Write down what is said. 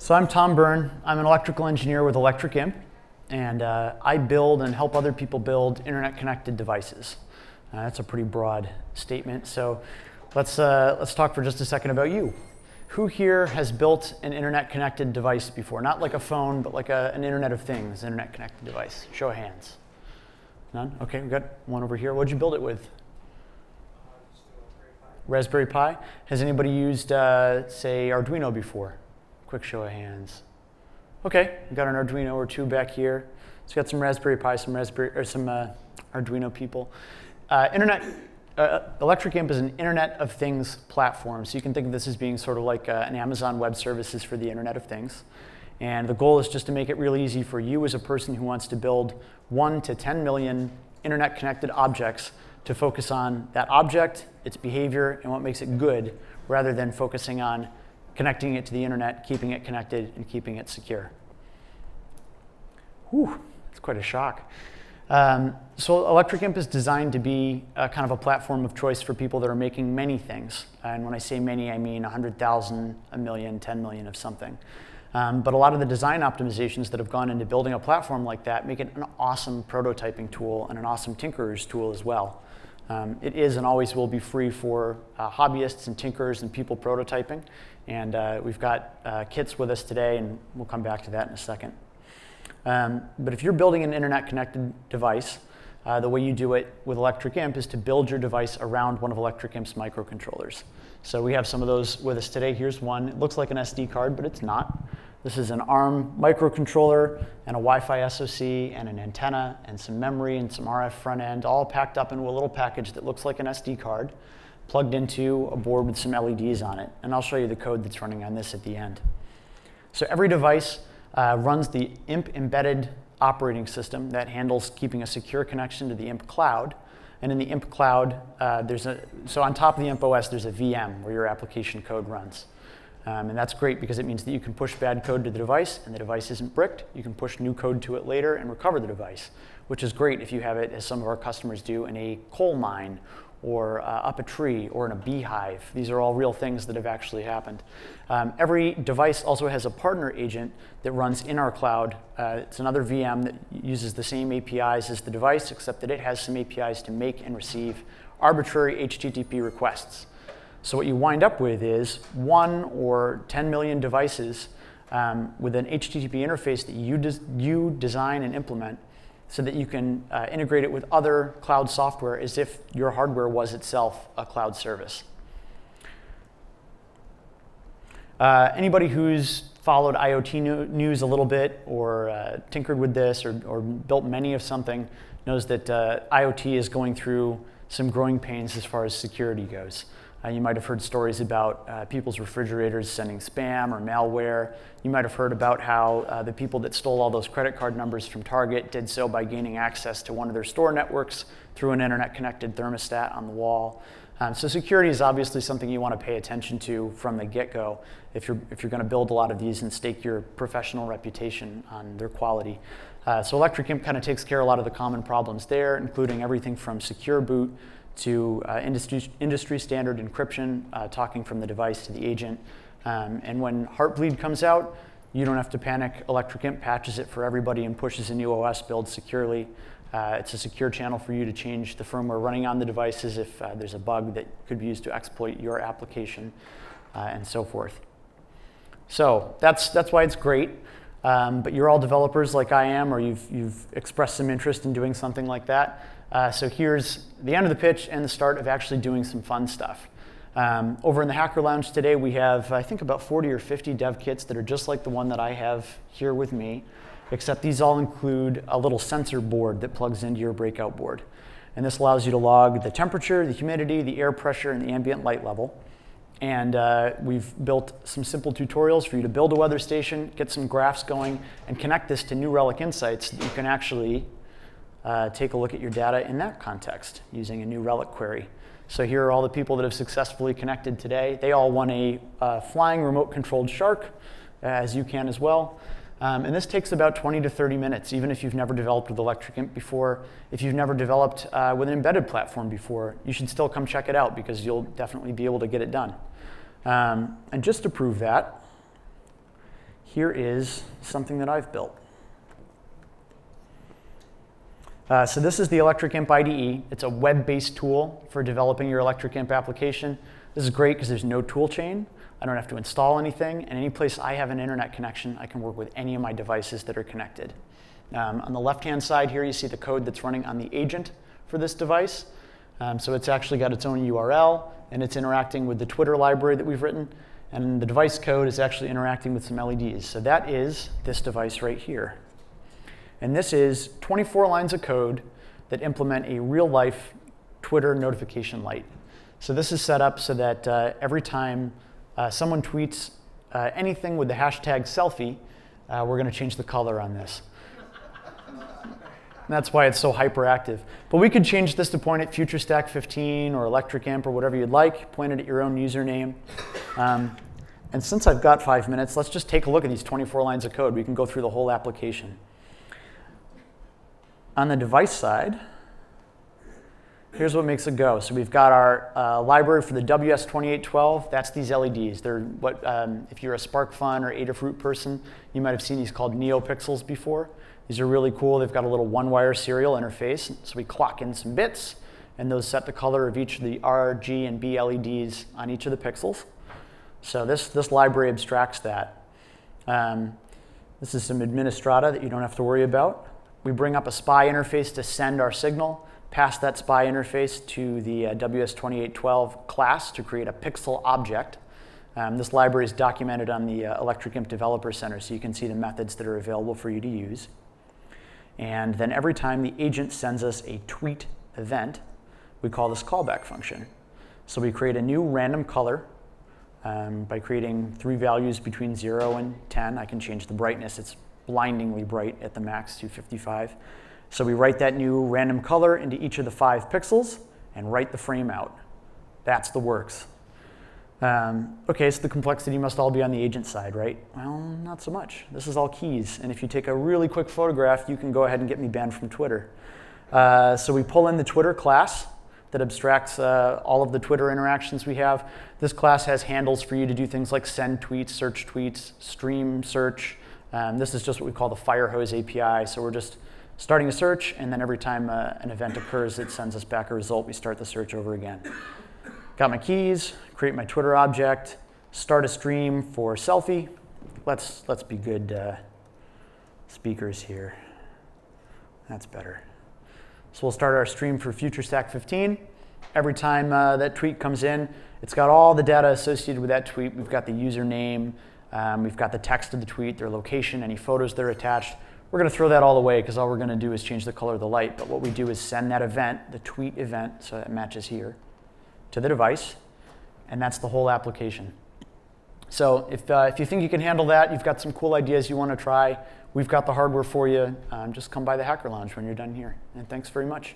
So I'm Tom Byrne. I'm an electrical engineer with Electric Imp, and uh, I build and help other people build internet-connected devices. Uh, that's a pretty broad statement. So let's, uh, let's talk for just a second about you. Who here has built an internet-connected device before? Not like a phone, but like a, an Internet of Things, internet-connected device. Show of hands. None? Okay, we got one over here. What'd you build it with? Raspberry Pi. Has anybody used, uh, say, Arduino before? Quick show of hands. Okay, we got an Arduino or two back here. So we got some Raspberry Pi, some Raspberry or some uh, Arduino people. Uh, internet, uh, Electric Imp is an Internet of Things platform. So you can think of this as being sort of like uh, an Amazon Web Services for the Internet of Things. And the goal is just to make it really easy for you as a person who wants to build one to 10 million internet connected objects to focus on that object, its behavior, and what makes it good, rather than focusing on connecting it to the internet, keeping it connected, and keeping it secure. Whew, it's quite a shock. Um, so Electric Imp is designed to be kind of a platform of choice for people that are making many things. And when I say many, I mean 100,000, a million, 10 million of something. Um, but a lot of the design optimizations that have gone into building a platform like that make it an awesome prototyping tool and an awesome tinkerer's tool as well. Um, it is and always will be free for uh, hobbyists and tinkerers and people prototyping. And uh, we've got uh, kits with us today, and we'll come back to that in a second. Um, but if you're building an internet connected device, uh, the way you do it with Electric Imp is to build your device around one of Electric Imp's microcontrollers. So we have some of those with us today. Here's one. It looks like an SD card, but it's not. This is an ARM microcontroller and a Wi-Fi SoC and an antenna and some memory and some RF front end, all packed up into a little package that looks like an SD card, plugged into a board with some LEDs on it. And I'll show you the code that's running on this at the end. So every device uh, runs the IMP embedded operating system that handles keeping a secure connection to the IMP cloud. And in the IMP cloud, uh, there's a, so on top of the IMP OS, there's a VM where your application code runs. Um, and that's great because it means that you can push bad code to the device and the device isn't bricked. You can push new code to it later and recover the device, which is great if you have it, as some of our customers do, in a coal mine or uh, up a tree or in a beehive. These are all real things that have actually happened. Um, every device also has a partner agent that runs in our cloud. Uh, it's another VM that uses the same APIs as the device, except that it has some APIs to make and receive arbitrary HTTP requests. So what you wind up with is one or 10 million devices um, with an HTTP interface that you, des you design and implement so that you can uh, integrate it with other cloud software as if your hardware was itself a cloud service. Uh, anybody who's followed IoT news a little bit or uh, tinkered with this or, or, built many of something knows that uh, IoT is going through some growing pains as far as security goes. Uh, you might have heard stories about uh, people's refrigerators sending spam or malware. You might have heard about how uh, the people that stole all those credit card numbers from Target did so by gaining access to one of their store networks through an internet connected thermostat on the wall. Um, so security is obviously something you want to pay attention to from the get-go if you're, if you're going to build a lot of these and stake your professional reputation on their quality. Uh, so Electric Imp kind of takes care of a lot of the common problems there, including everything from secure boot to uh, industry, industry standard encryption, uh, talking from the device to the agent. Um, and when Heartbleed comes out, you don't have to panic. Electric Imp patches it for everybody and pushes a new OS build securely. Uh, it's a secure channel for you to change the firmware running on the devices if uh, there's a bug that could be used to exploit your application uh, and so forth. So that's, that's why it's great. Um, but you're all developers like I am, or you've, you've expressed some interest in doing something like that. Uh, so here's the end of the pitch and the start of actually doing some fun stuff. Um, over in the Hacker Lounge today, we have, I think, about 40 or 50 dev kits that are just like the one that I have here with me, except these all include a little sensor board that plugs into your breakout board. And this allows you to log the temperature, the humidity, the air pressure, and the ambient light level. And uh, we've built some simple tutorials for you to build a weather station, get some graphs going, and connect this to New Relic Insights that you can actually uh, take a look at your data in that context using a New Relic query. So here are all the people that have successfully connected today. They all won a uh, flying remote controlled shark, as you can as well. Um, and this takes about 20 to 30 minutes, even if you've never developed with Electric Imp before. If you've never developed uh, with an embedded platform before, you should still come check it out because you'll definitely be able to get it done. Um, and just to prove that, here is something that I've built. Uh, so this is the Electric Imp IDE. It's a web-based tool for developing your Electric Imp application. This is great because there's no tool chain. I don't have to install anything. And any place I have an internet connection, I can work with any of my devices that are connected. Um, on the left-hand side here, you see the code that's running on the agent for this device. Um, so it's actually got its own URL, and it's interacting with the Twitter library that we've written. And the device code is actually interacting with some LEDs. So that is this device right here. And this is 24 lines of code that implement a real-life Twitter notification light. So this is set up so that uh, every time uh, someone tweets uh, anything with the hashtag selfie, uh, we're going to change the color on this. That's why it's so hyperactive. But we could change this to point at FutureStack15 or Electric Imp or whatever you'd like, point it at your own username. Um, and since I've got five minutes, let's just take a look at these 24 lines of code. We can go through the whole application. On the device side, here's what makes it go. So we've got our uh, library for the WS2812. That's these LEDs. They're what, um, if you're a SparkFun or Adafruit person, you might have seen these called NeoPixels before. These are really cool. They've got a little one-wire serial interface. So we clock in some bits, and those set the color of each of the R, G, and B LEDs on each of the pixels. So this, this library abstracts that. Um, this is some administrata that you don't have to worry about. We bring up a SPI interface to send our signal, pass that SPI interface to the uh, WS2812 class to create a pixel object. Um, this library is documented on the uh, Electric Imp Developer Center, so you can see the methods that are available for you to use. And then every time the agent sends us a tweet event, we call this callback function. So we create a new random color um, by creating three values between 0 and 10. I can change the brightness. It's blindingly bright at the max 255. So we write that new random color into each of the five pixels and write the frame out. That's the works. Um, okay, so the complexity must all be on the agent side, right? Well, not so much. This is all keys. And if you take a really quick photograph, you can go ahead and get me banned from Twitter. Uh, so we pull in the Twitter class that abstracts uh, all of the Twitter interactions we have. This class has handles for you to do things like send tweets, search tweets, stream search, um, this is just what we call the Firehose API. So we're just starting a search, and then every time uh, an event occurs, it sends us back a result. We start the search over again. Got my keys, create my Twitter object, start a stream for selfie. Let's, let's be good uh, speakers here. That's better. So we'll start our stream for FutureStack 15. Every time uh, that tweet comes in, it's got all the data associated with that tweet. We've got the username, um, we've got the text of the tweet, their location, any photos that are attached. We're going to throw that all away because all we're going to do is change the color of the light. But what we do is send that event, the tweet event, so that matches here, to the device. And that's the whole application. So if, uh, if you think you can handle that, you've got some cool ideas you want to try, we've got the hardware for you. Um, just come by the Hacker Lounge when you're done here. And thanks very much.